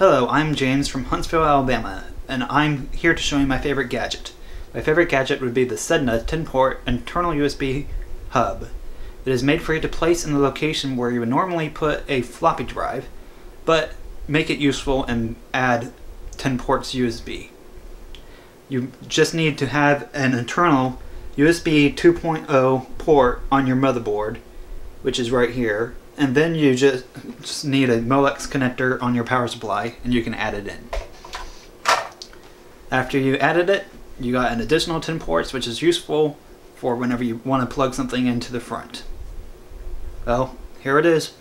Hello, I'm James from Huntsville, Alabama, and I'm here to show you my favorite gadget. My favorite gadget would be the Sedna 10-port internal USB hub. It is made for you to place in the location where you would normally put a floppy drive, but make it useful and add 10 ports USB. You just need to have an internal USB 2.0 port on your motherboard, which is right here, and then you just, just need a Molex connector on your power supply and you can add it in. After you added it, you got an additional 10 ports which is useful for whenever you want to plug something into the front. Well, here it is.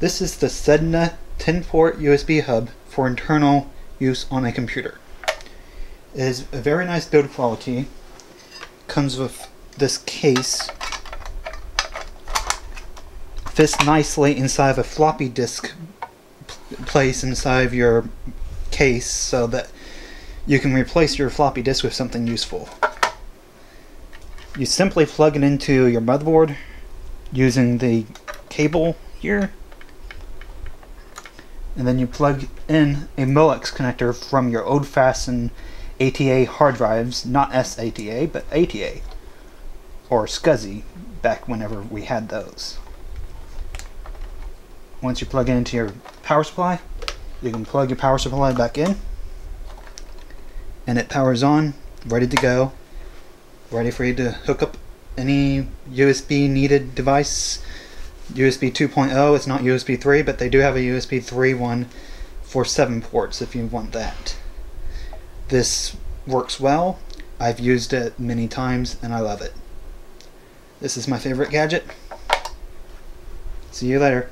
This is the Sedna 10 port USB hub for internal use on a computer. It is a very nice build quality. Comes with this case fits nicely inside of a floppy disk place inside of your case so that you can replace your floppy disk with something useful. You simply plug it into your motherboard using the cable here and then you plug in a Molex connector from your old-fashioned ATA hard drives, not SATA, but ATA, or SCSI, back whenever we had those once you plug it into your power supply, you can plug your power supply back in and it powers on, ready to go, ready for you to hook up any USB needed device. USB 2.0, it's not USB 3, but they do have a USB 3 one for 7 ports if you want that. This works well. I've used it many times and I love it. This is my favorite gadget. See you later.